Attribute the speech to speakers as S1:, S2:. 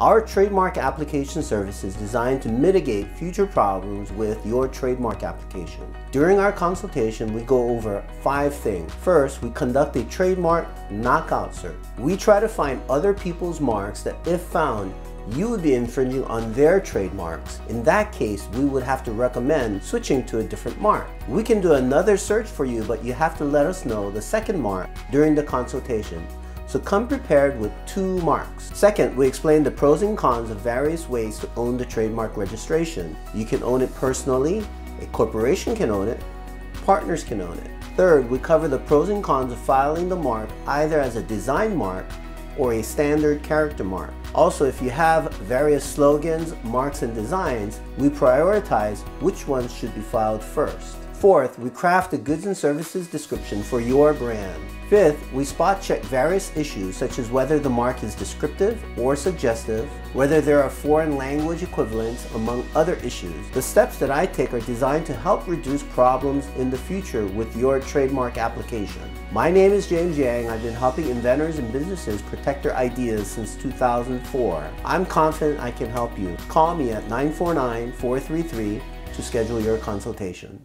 S1: Our trademark application service is designed to mitigate future problems with your trademark application. During our consultation, we go over five things. First, we conduct a trademark knockout search. We try to find other people's marks that if found, you would be infringing on their trademarks. In that case, we would have to recommend switching to a different mark. We can do another search for you, but you have to let us know the second mark during the consultation. So come prepared with two marks. Second, we explain the pros and cons of various ways to own the trademark registration. You can own it personally, a corporation can own it, partners can own it. Third, we cover the pros and cons of filing the mark either as a design mark or a standard character mark. Also, if you have various slogans, marks, and designs, we prioritize which ones should be filed first. Fourth, we craft a goods and services description for your brand. Fifth, we spot check various issues such as whether the mark is descriptive or suggestive, whether there are foreign language equivalents, among other issues. The steps that I take are designed to help reduce problems in the future with your trademark application. My name is James Yang. I've been helping inventors and businesses protect their ideas since 2004. I'm confident I can help you. Call me at 949 433 to schedule your consultation.